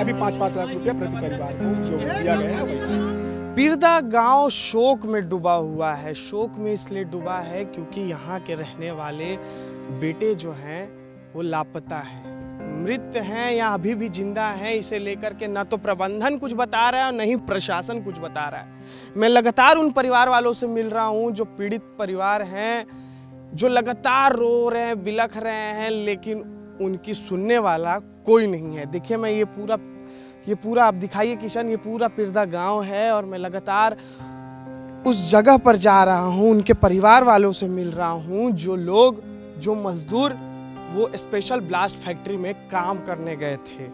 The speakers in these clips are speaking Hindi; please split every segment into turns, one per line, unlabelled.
अभी पाँच पाँच लाख रुपया प्रति परिवार को जो दिया गया है वही।
बिरदा गाँव शोक में डूबा हुआ है। शोक में इसलिए डूबा है क्योंकि यहाँ के रहने वाले बेटे जो हैं वो लापता हैं। मृत हैं या अभी भी ज़िंदा हैं, इसे लेकर के ना तो प्रबंधन कुछ बता रहा है और नहीं प्रशासन कुछ बता रहा है। मैं लगातार उन परिवार वालों से मिल रहा हूँ जो पीड़ित परिवार हैं, जो लगातार रो रहे हैं, बिलख रहे हैं, लेकिन उनकी सुनने वाला कोई नहीं है। देखिए, मैं ये पूरा ये पूरा, आप दिखाइए किशन, ये पूरा पिरदा गाँव है और मैं लगातार उस जगह पर जा रहा हूँ, उनके परिवार वालों से मिल रहा हूँ, जो लोग, जो मजदूर वो स्पेशल ब्लास्ट फैक्ट्री में काम करने गए थे।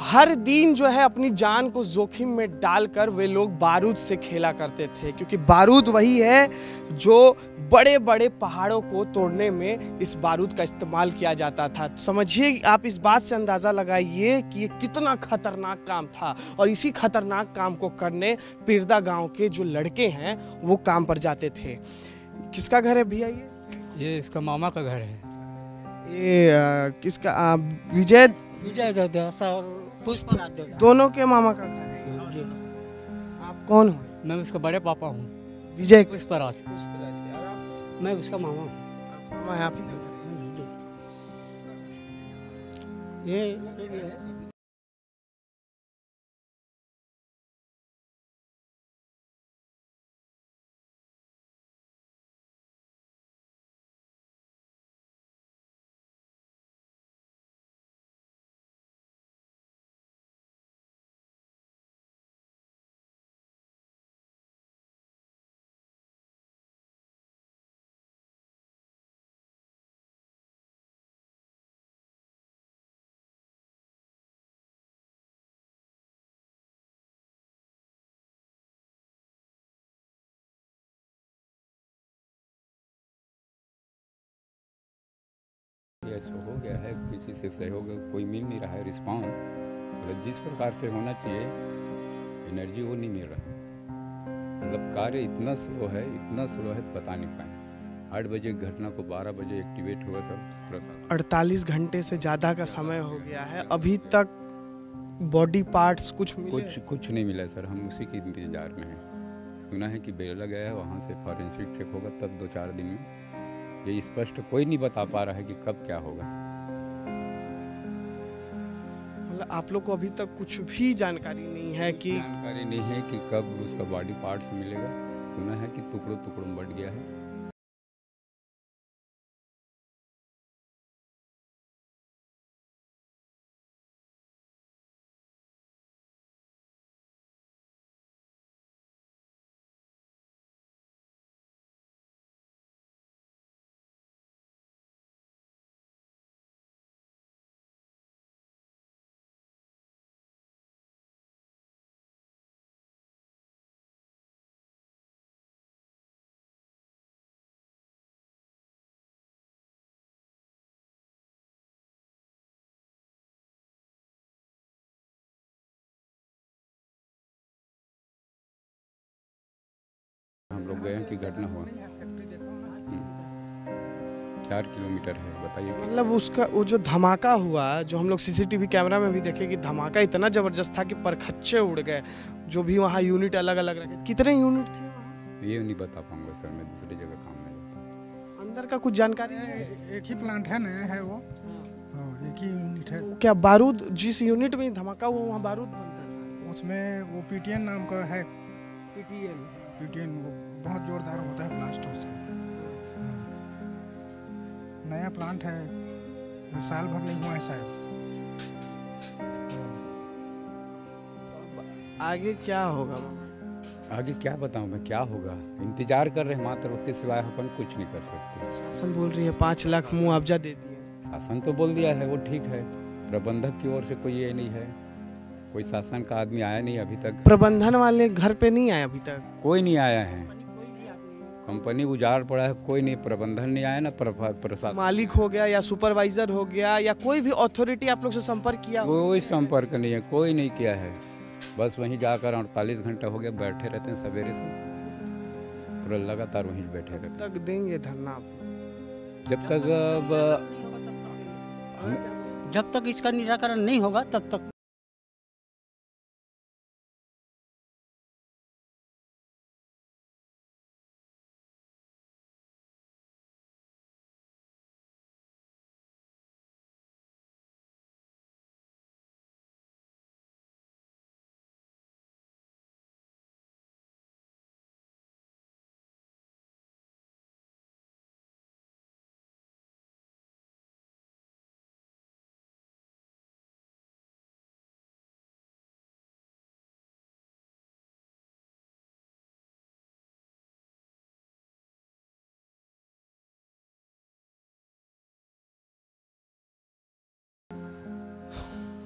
हर दिन जो है अपनी जान को जोखिम में डालकर वे लोग बारूद से खेला करते थे, क्योंकि बारूद वही है जो बड़े बड़े पहाड़ों को तोड़ने में इस बारूद का इस्तेमाल किया जाता था। समझिए, आप इस बात से अंदाज़ा लगाइए कि ये कितना खतरनाक काम था और इसी खतरनाक काम को करने पिरदा गाँव के जो लड़के हैं, वो काम पर जाते थे। किसका घर है भैया ये?
ये इसका मामा का घर है।
ये किसका विजय?
विजय पुष्पराज दादा
दोनों के मामा का घर है।
जी।
आप कौन हो?
मैं उसका बड़े पापा हूँ।
विजय?
पुष्पराज। मैं उसका मामा हूँ।
मामा है, आप ही का है।
ये
ये हो गया है किसी से सहयोग कोई मिल नहीं रहा है रिस्पांस मतलब जिस प्रकार से होना चाहिए एनर्जी वो नहीं मिल रहा। है मतलब कार्य इतना स्लो है इतना स्लो है बता नहीं पाए आठ बजे घटना को बारह बजे एक्टिवेट हुआ सब प्रशासन
48 घंटे से ज़्यादा का समय हो गया है अभी तक बॉडी पार्ट्स कुछ मिले?
कुछ कुछ नहीं मिला सर हम उसी के इंतज़ार में हैं। सुना है कि बेला गया है वहाँ से फॉरेंसिक चेक होगा तब दो चार दिन में। ये स्पष्ट कोई नहीं बता पा रहा है कि कब क्या होगा।
मतलब आप लोग को अभी तक कुछ भी जानकारी नहीं है कि
जानकारी नहीं है कि कब उसका बॉडी पार्ट्स मिलेगा। सुना है कि टुकड़ों टुकड़ों में बढ़ गया है। लोग गए कि घटना हुआ। हम्म। चार किलोमीटर है बताइए।
मतलब उसका वो जो धमाका हुआ जो हम लोग सीसीटीवी कैमरा में भी देखे कि धमाका इतना ज़बरदस्त था कि परखच्चे उड़ गए जो भी वहाँ यूनिट अलग अलग रखे। कितने यूनिट थे
ये नहीं बता पाऊँगा सर मैं दूसरी जगह काम में
अंदर का कुछ जानकारी
एक ही प्लांट है नया है वो? हाँ, एक ही यूनिट है।
क्या बारूद जिस यूनिट में धमाका हुआ वहाँ बारूद बनता था?
उसमें वो पीटीएन नाम का है।
पीटीएन
पीटीएन वो। बहुत जोरदार होता है ब्लास्ट उसका हाँ। नया प्लांट है। साल भर नहीं हुआ है शायद।
आगे क्या होगा?
आगे क्या बताऊँ मैं? क्या होगा? इंतज़ार कर रहे हैं मात्र उसके सिवाय अपन कुछ नहीं कर सकते।
शासन बोल रही है पाँच लाख मुआवजा दे दिए।
शासन तो बोल दिया है वो ठीक है। प्रबंधक की ओर से कोई ये नहीं है। कोई शासन का आदमी आया नहीं अभी तक।
प्रबंधन वाले घर पे नहीं आए अभी तक?
कोई नहीं आया है। कंपनी उजाड़ पड़ा है कोई नहीं प्रबंधन नहीं आया ना प्र- प्रशासन
मालिक हो गया या सुपरवाइजर हो गया या कोई भी अथॉरिटी आप लोग से संपर्क किया?
कोई संपर्क नहीं है कोई नहीं किया है। बस वहीं जाकर अड़तालीस घंटा हो गया बैठे रहते हैं सवेरे से। पूरा लगातार वहीं बैठे रहते हैं।
तक देंगे धरना आप?
जब तक अब
जब तक इसका निराकरण नहीं होगा तब तक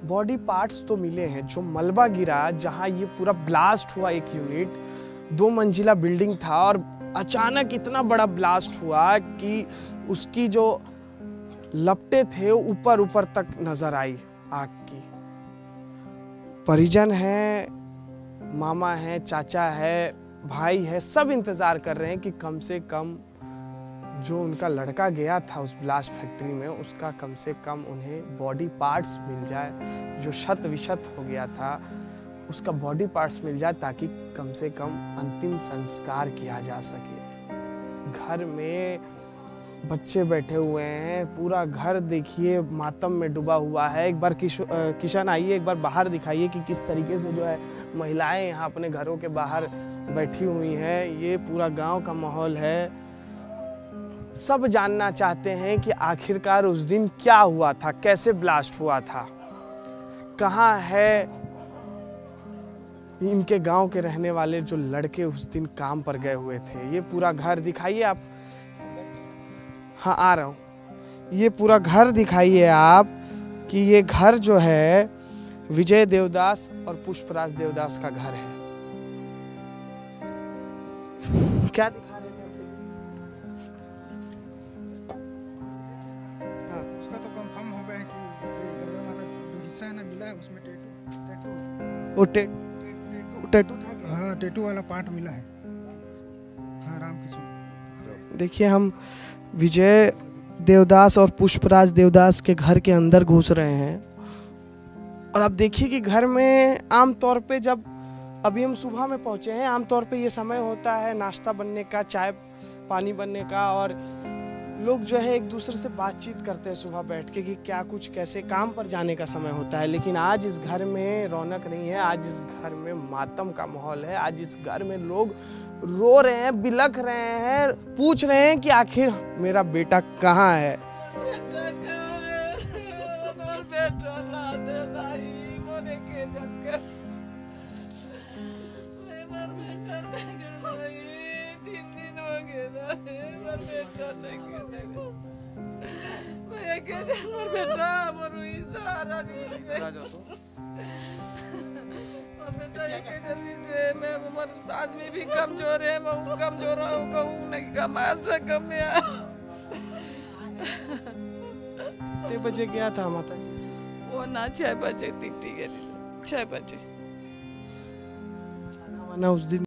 बॉडी पार्ट्स तो मिले हैं जो मलबा गिरा, जहाँ ये पूरा ब्लास्ट हुआ एक यूनिट दो मंजिला बिल्डिंग था और अचानक इतना बड़ा ब्लास्ट हुआ कि उसकी जो लपटे थे ऊपर ऊपर तक नज़र आई आग की। परिजन है, मामा है, चाचा है, भाई है, सब इंतज़ार कर रहे हैं कि कम से कम जो उनका लड़का गया था उस ब्लास्ट फैक्ट्री में उसका कम से कम उन्हें बॉडी पार्ट्स मिल जाए जो शत विशत हो गया था उसका बॉडी पार्ट्स मिल जाए ताकि कम से कम अंतिम संस्कार किया जा सके। घर में बच्चे बैठे हुए हैं पूरा घर देखिए मातम में डूबा हुआ है। एक बार किश, किशन आइए एक बार बाहर दिखाइए कि किस तरीके से जो है महिलाएँ यहाँ अपने घरों के बाहर बैठी हुई हैं। ये पूरा गाँव का माहौल है। सब जानना चाहते हैं कि आखिरकार उस दिन क्या हुआ था, कैसे ब्लास्ट हुआ था। कहाँ है इनके गाँव के रहने वाले जो लड़के उस दिन काम पर गए हुए थे? ये पूरा घर दिखाइए आप। हाँ आ रहा हूँ। ये पूरा घर दिखाइए आप कि ये घर जो है, विजय देवदास और पुष्पराज देवदास का घर है। क्या दिखा
टेटू
टे, टेटू था क्या?
हाँ टेटू वाला पार्ट मिला है हाँ राम
देखिए हम विजय देवदास और पुष्पराज देवदास के घर के अंदर घुस रहे हैं और आप देखिए कि घर में आम तौर पे जब अभी हम सुबह में पहुँचे हैं आम तौर पे ये समय होता है नाश्ता बनने का चाय पानी बनने का और लोग जो है एक दूसरे से बातचीत करते हैं सुबह बैठ के कि क्या कुछ, कैसे काम पर जाने का समय होता है। लेकिन आज इस घर में रौनक नहीं है, आज इस घर में मातम का माहौल है। आज इस घर में लोग रो रहे हैं, बिलख रहे हैं, पूछ रहे हैं कि आखिर मेरा बेटा कहाँ है?
आदमी भी कमज़ोर है मैं कमज़ोर हूँ कहूँ नहीं कमा
कितने बजे गया था माता जी
वो ना छह बजे ड्यूटी गई छह बजे।
खाना वाना उस दिन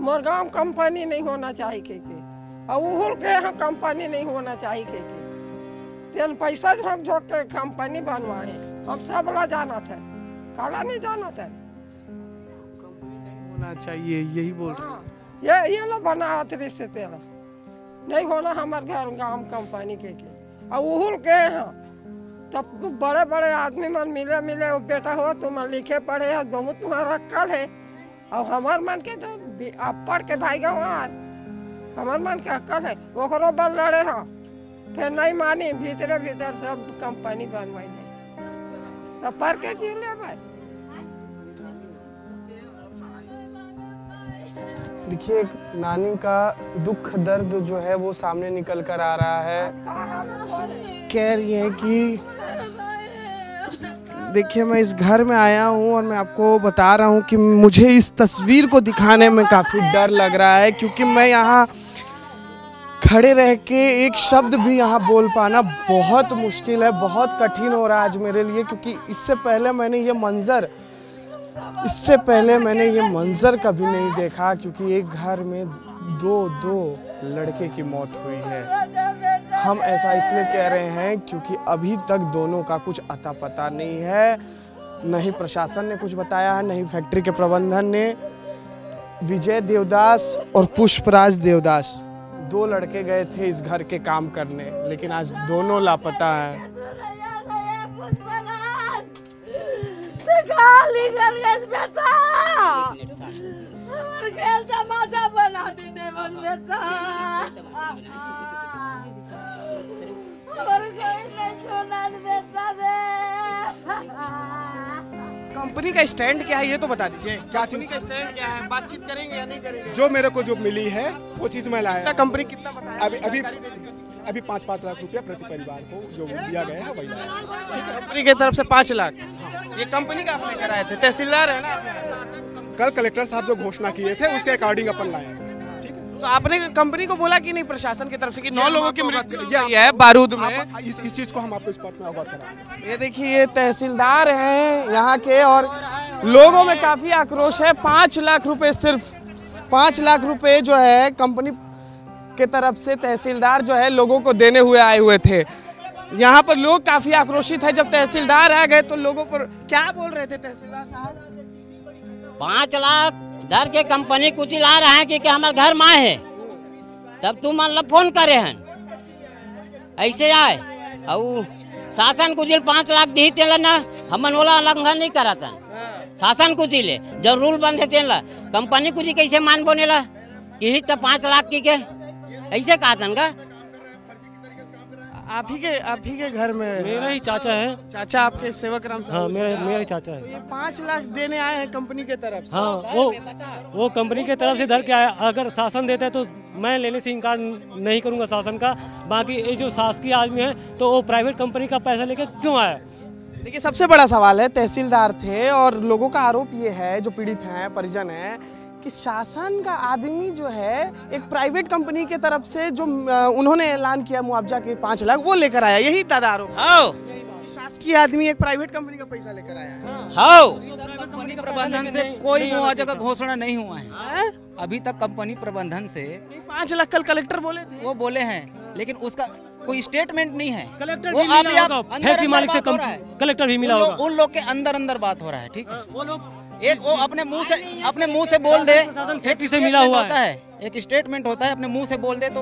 मोर गाँव कंपनी नहीं होना चाहिए के के। और उहुल के यहाँ कंपनी नहीं होना चाहिए के के। तेन पैसा झोंक झोंक के कंपनी बनवाए हम सब ला जाना था काला नहीं जाना था
होना चाहिए यही बोल रहे हाँ,
ये ये ला बना से तेरा। नहीं होना हमारे घर गाँव कंपनी के के। और उहुल के यहाँ तब बड़े बड़े आदमी मन मिले मिले बेटा हो तुम लिखे पढ़े हो बहुत तुम्हारा अक्कल है। और हमार मन के तो पढ़ के भाई गंवार। हमार मन के अक्कल है ओकरो बल लड़े हो। फिर नहीं मानी भीतरे भीतर सब कंपनी बनवाई तो पढ़ के जी ले भाई
देखिए नानी का दुख दर्द जो है वो सामने निकल कर आ रहा है? कह रही है कि देखिए, मैं इस घर में आया हूँ और मैं आपको बता रहा हूँ कि मुझे इस तस्वीर को दिखाने में काफ़ी डर लग रहा है क्योंकि मैं यहाँ खड़े रह के एक शब्द भी यहाँ बोल पाना बहुत मुश्किल है, बहुत कठिन हो रहा है आज मेरे लिए क्योंकि इससे पहले मैंने ये मंज़र, इससे पहले मैंने ये मंजर कभी नहीं देखा क्योंकि एक घर में दो दो लड़के की मौत हुई है। हम ऐसा इसलिए कह रहे हैं क्योंकि अभी तक दोनों का कुछ अता पता नहीं है। न ही प्रशासन ने कुछ बताया है, न ही फैक्ट्री के प्रबंधन ने। विजय देवदास और पुष्पराज देवदास दो लड़के गए थे इस घर के काम करने, लेकिन आज दोनों लापता हैं।
बेटा
कंपनी का स्टैंड क्या है ये तो बता दीजिए।
क्या
कंपनी
चीज़?
का स्टैंड क्या है? बातचीत करेंगे या नहीं करेंगे?
जो मेरे को जो मिली है वो चीज़ मैं लाया।
कंपनी कितना बताया?
अभी अभी। अभी पाँच पाँच लाख रुपया प्रति परिवार को जो दिया गया है वही ठीक है
कंपनी की तरफ़ से पाँच लाख? ये कंपनी का आपने कराए थे तहसीलदार है ना?
कल कलेक्टर साहब जो घोषणा किए थे उसके अकॉर्डिंग अपन लाए ठीक है?
तो आपने कंपनी को बोला कि नहीं प्रशासन की तरफ़ से कि नौ लोगों की मृत्यु है बारूद में?
इस इस चीज़ को हम आपको स्पॉट में अवगत कराएँगे।
ये देखिए ये तहसीलदार हैं यहाँ के और लोगों में काफ़ी आक्रोश है। पाँच लाख रुपए सिर्फ़ पाँच लाख रुपए जो है कंपनी के तरफ़ से तहसीलदार जो है लोगों को देने हुए आए हुए थे। यहाँ पर लोग काफ़ी आक्रोशित है। जब तहसीलदार आ गए तो लोगों पर क्या बोल रहे थे तहसीलदार साहब?
पाँच लाख दर के कंपनी कुछ ला रहे हैं कि, कि हमारे घर माँ है। तब तुम मतलब फ़ोन करे हैं ऐसे आए। और शासन कुछ पाँच लाख दी तेला ना हमन वाला उल्लंघन नहीं करा था शासन कुछ ले जब रूल बंद है तेला कंपनी कुछ कैसे मान बोनेला कि तो पाँच लाख की के। ऐसे कहा था
आप ही के आप ही के घर में
मेरा ही चाचा है।
चाचा आपके सेवक राम
हाँ मेरा मेरा ही चाचा है।
ये पाँच लाख देने आए हैं कंपनी के तरफ़ से।
हाँ वो वो कंपनी के तरफ़ से धर के आया। अगर शासन देता है तो मैं लेने से इनकार नहीं करूँगा शासन का। बाकी ये जो शासकीय आदमी है तो वो प्राइवेट कंपनी का पैसा लेके क्यों आया
देखिए सबसे बड़ा सवाल है तहसीलदार थे और लोगों का आरोप ये है जो पीड़ित हैं परिजन हैं कि शासन का आदमी जो है एक प्राइवेट कंपनी के तरफ़ से जो उन्होंने ऐलान किया मुआवजा के पाँच लाख वो लेकर आया यही
हाउ
शासकीय आदमी एक प्राइवेट कंपनी का पैसा लेकर आया है।
हाउ
कंपनी प्रबंधन से कोई मुआवजा का घोषणा नहीं हुआ है। अभी तक कंपनी प्रबंधन से
पाँच लाख कल कलेक्टर बोले थे।
वो बोले हैं लेकिन उसका कोई स्टेटमेंट नहीं है।
कलेक्टर
वो
भी मिला होगा
अंदर
फैक्ट्री
अंदर
मालिक से कम कलेक्टर भी मिला होगा।
उन लोग के अंदर अंदर बात हो रहा है ठीक है
वो लोग
एक वो अपने मुँह से अपने मुँह से बोल दे। एक
से मिला हुआ
होता है। एक स्टेटमेंट होता है अपने मुँह से बोल दे तो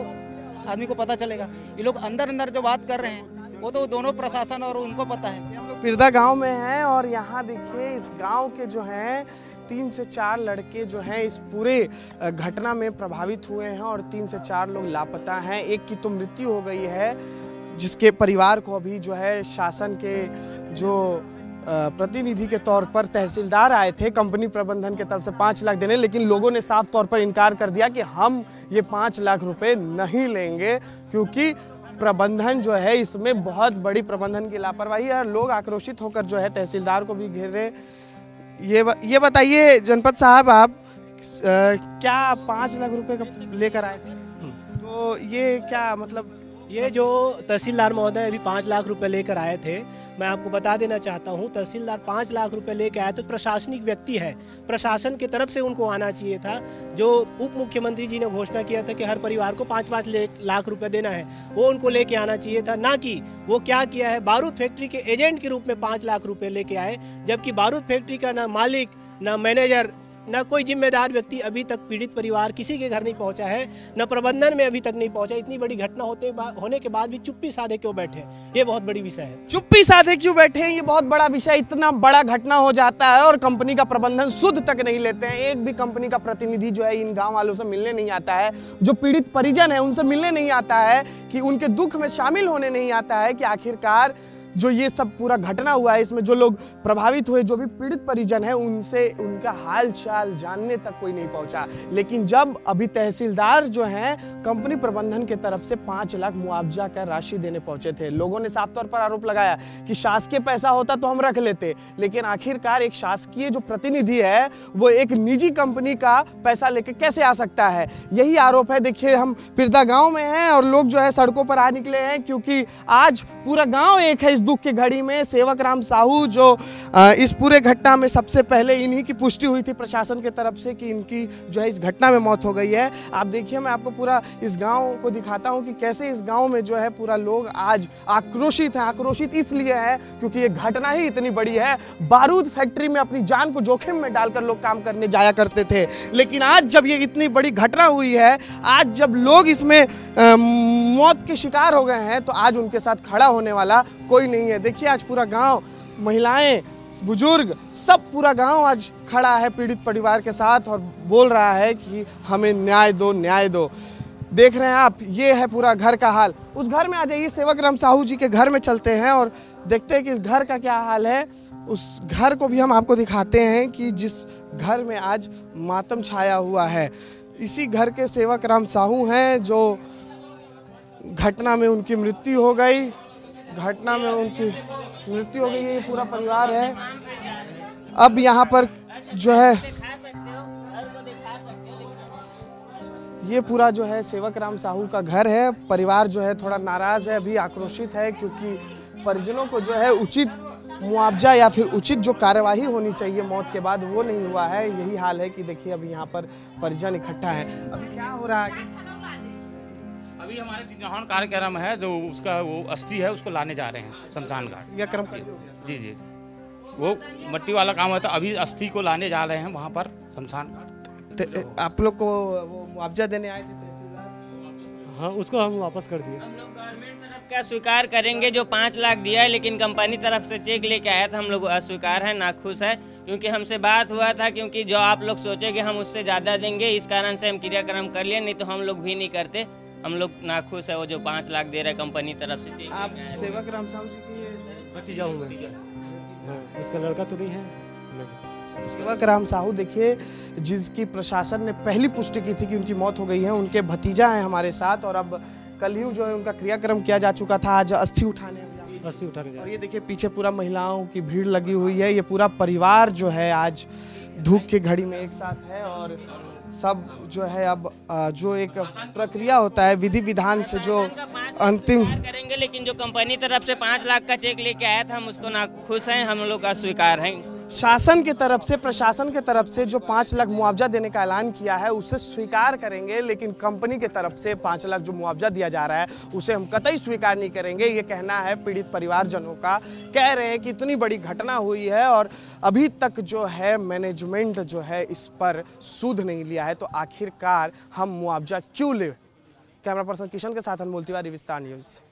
आदमी को पता चलेगा। ये लोग अंदर अंदर जो बात कर रहे हैं वो तो दोनों प्रशासन और उनको पता है।
पिरदा गाँव में हैं और यहाँ देखिए इस गाँव के जो हैं तीन से चार लड़के जो हैं इस पूरे घटना में प्रभावित हुए हैं और तीन से चार लोग लापता हैं। एक की तो मृत्यु हो गई है जिसके परिवार को अभी जो है शासन के जो प्रतिनिधि के तौर पर तहसीलदार आए थे कंपनी प्रबंधन के तरफ़ से पाँच लाख देने लेकिन लोगों ने साफ़ तौर पर इनकार कर दिया कि हम ये पाँच लाख रुपए नहीं लेंगे क्योंकि प्रबंधन जो है इसमें बहुत बड़ी प्रबंधन की लापरवाही है लोग आक्रोशित होकर जो है तहसीलदार को भी घेर रहे ये ब- ये बताइए जनपद साहब आप क्या पाँच लाख रुपए का लेकर आए थे? तो ये क्या मतलब
ये जो तहसीलदार महोदय अभी पाँच लाख रुपए लेकर आए थे, मैं आपको बता देना चाहता हूँ, तहसीलदार पाँच लाख रुपए लेकर आए तो प्रशासनिक व्यक्ति है। प्रशासन की तरफ़ से उनको आना चाहिए था। जो उप मुख्यमंत्री जी ने घोषणा किया था कि हर परिवार को पाँच पाँच लाख रुपए देना है, वो उनको लेके आना चाहिए था। ना कि वो क्या किया है, बारूद फैक्ट्री के एजेंट के रूप में पाँच लाख रुपए लेके आए, जबकि बारूद फैक्ट्री का ना मालिक, ना मैनेजर न कोई जिम्मेदार व्यक्ति अभी तक पीड़ित परिवार किसी के घर नहीं पहुँचा है, न प्रबंधन में अभी तक नहीं पहुँचा। इतनी बड़ी घटना होते होने के बाद भी चुप्पी साधे क्यों बैठे ये बहुत बड़ी विषय है।
चुप्पी साधे क्यों बैठे ये बहुत बड़ा विषय, इतना बड़ा घटना हो जाता है और कंपनी का प्रबंधन शुद्ध तक नहीं लेते हैं। एक भी कंपनी का प्रतिनिधि जो है, इन गाँव वालों से मिलने नहीं आता है। जो पीड़ित परिजन है, उनसे मिलने नहीं आता है कि उनके दुख में शामिल होने नहीं आता है कि आखिरकार जो ये सब पूरा घटना हुआ है, इसमें जो लोग प्रभावित हुए, जो भी पीड़ित परिजन है, उनसे उनका हाल चाल जानने तक कोई नहीं पहुँचा। लेकिन जब अभी तहसीलदार जो हैं, कंपनी प्रबंधन के तरफ़ से पाँच लाख मुआवजा का राशि देने पहुँचे थे। लोगों ने साफ़ तौर पर आरोप लगाया कि शासकीय पैसा होता तो हम रख लेते, लेकिन आखिरकार एक शासकीय जो प्रतिनिधि है, वो एक निजी कंपनी का पैसा लेके कैसे आ सकता है? यही आरोप है, देखिए, हम पिरदा गाँव में हैं और लोग जो है सड़कों पर आ निकले हैं, क्योंकि आज पूरा गाँव एक है इस दुख की घड़ी में सेवक राम साहू जो इस पूरे घटना में सबसे पहले इन्हीं की पुष्टि हुई थी प्रशासन के तरफ़ से कि इनकी जो है इस घटना में मौत हो गई है। आप देखिए, मैं आपको पूरा इस गाँव को दिखाता हूँ कि कैसे इस गाँव में जो है पूरा लोग आज आक्रोशित है, आक्रोशित इसलिए है क्योंकि ये घटना ही इतनी बड़ी है। बारूद फैक्ट्री में अपनी जान को जोखिम में डालकर लोग काम करने जाया करते थे। लेकिन आज जब ये इतनी बड़ी घटना हुई है, आज जब लोग इसमें मौत के शिकार हो गए हैं तो आज उनके साथ खड़ा होने वाला कोई नहीं है। देखिए, आज पूरा गाँव, महिलाएँ, बुज़ुर्ग, सब पूरा गाँव आज खड़ा है पीड़ित परिवार के साथ और बोल रहा है कि हमें न्याय दो न्याय दो। देख रहे हैं आप, ये है पूरा घर का हाल। उस घर में आ जाइए सेवक राम साहू जी के घर में चलते हैं और देखते हैं कि इस घर का क्या हाल है। उस घर को भी हम आपको दिखाते हैं कि जिस घर में आज मातम छाया हुआ है। इसी घर के सेवक राम साहू हैं जो घटना में उनकी मृत्यु हो गई। घटना में उनकी मृत्यु हो गई है ये पूरा परिवार है। अब यहाँ पर जो है, ये पूरा जो है सेवक राम साहू का घर है। परिवार जो है थोड़ा नाराज़ है, अभी आक्रोशित है, क्योंकि परिजनों को जो है उचित मुआवजा या फिर उचित जो कार्यवाही होनी चाहिए मौत के बाद, वो नहीं हुआ है। यही हाल है कि देखिए अभी यहाँ पर परिजन इकट्ठा है। अभी क्या हो रहा है?
अभी हमारे दिनहन कार्यक्रम है जो उसका वो अस्थि है उसको लाने जा रहे हैं शमशान घाट।
यह क्रम
जी जी वो मट्टी वाला काम है तो अभी अस्थि को लाने जा रहे हैं वहाँ पर शमशान घाट।
आप लोग को वो मुआवजा देने आए थे
हाँ उसको हम वापस कर दिए।
हम लोग गवर्नमेंट तरफ़ क्या स्वीकार करेंगे जो पाँच लाख दिया है लेकिन कंपनी तरफ़ से चेक लेके आया था हम लोग अस्वीकार है नाखुश है क्योंकि हमसे बात हुआ था क्योंकि जो आप लोग सोचे कि हम उससे ज़्यादा देंगे इस कारण से हम क्रियाक्रम कर लिए नहीं तो हम लोग भी नहीं करते। हम लोग नाखुश है वो जो पाँच लाख दे रहे कंपनी तरफ़ से चेक
आप सेवक राम साहू जी की
भतीजा हूँ उसका लड़का तो नहीं है।
सेवक राम साहू देखिए जिसकी प्रशासन ने पहली पुष्टि की थी कि उनकी मौत हो गई है उनके भतीजा हैं हमारे साथ और अब कल ही जो है उनका क्रियाक्रम किया जा चुका था आज अस्थि उठाने।
अस्थि उठाने
और ये देखिए पीछे पूरा महिलाओं की भीड़ लगी हुई है ये पूरा परिवार जो है आज धूप की घड़ी में एक साथ है और सब जो है अब जो एक प्रक्रिया होता है विधि विधान से जो अंतिम
करेंगे, लेकिन जो कंपनी तरफ़ से पाँच लाख का चेक लेके आया था, हम उसको ना खुश हैं, हम लोग का स्वीकार है।
शासन की तरफ़ से, प्रशासन के तरफ़ से जो पाँच लाख मुआवजा देने का ऐलान किया है, उसे स्वीकार करेंगे, लेकिन कंपनी की तरफ़ से पाँच लाख जो मुआवजा दिया जा रहा है, उसे हम कतई स्वीकार नहीं करेंगे। ये कहना है पीड़ित परिवारजनों का। कह रहे हैं कि इतनी बड़ी घटना हुई है और अभी तक जो है मैनेजमेंट जो है इस पर सूद नहीं लिया है। तो आखिरकार हम मुआवजा क्यों ले? कैमरा पर्सन किशन के साथ अनमोल तिवारी, विस्तार न्यूज़।